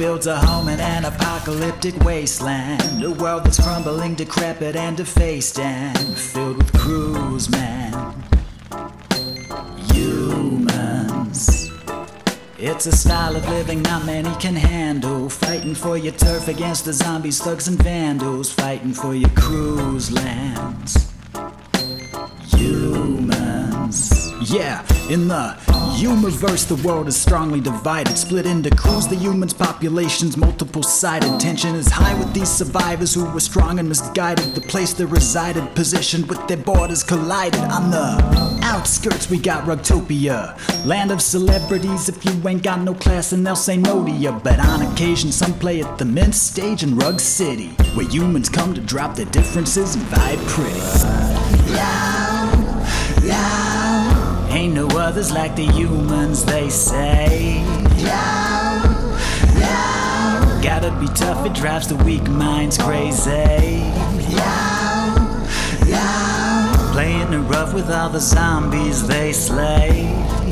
builds a home in an apocalyptic wasteland? A world that's crumbling, decrepit, and defaced, and filled with cruise men. YouManz. It's a style of living not many can handle. Fighting for your turf against the zombies, thugs, and vandals. Fighting for your cruise lands. Yeah, in the Humiverse, the world is strongly divided, split into crews. The humans' population's multiple sided. Tension is high with these survivors who were strong and misguided. The place they resided, positioned with their borders collided. On the outskirts, we got Rugtopia, land of celebrities. If you ain't got no class, then they'll say no to you. But on occasion, some play at the Mint stage in Rug City, where humans come to drop their differences and vibe pretty. No others like the humans, they say. Yeah, yow. Gotta be tough, it drives the weak minds crazy. Yeah, yeah. Playing it rough with all the zombies they slay.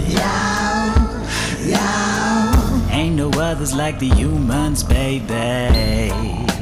Yeah, yeah. Ain't no others like the humans, baby.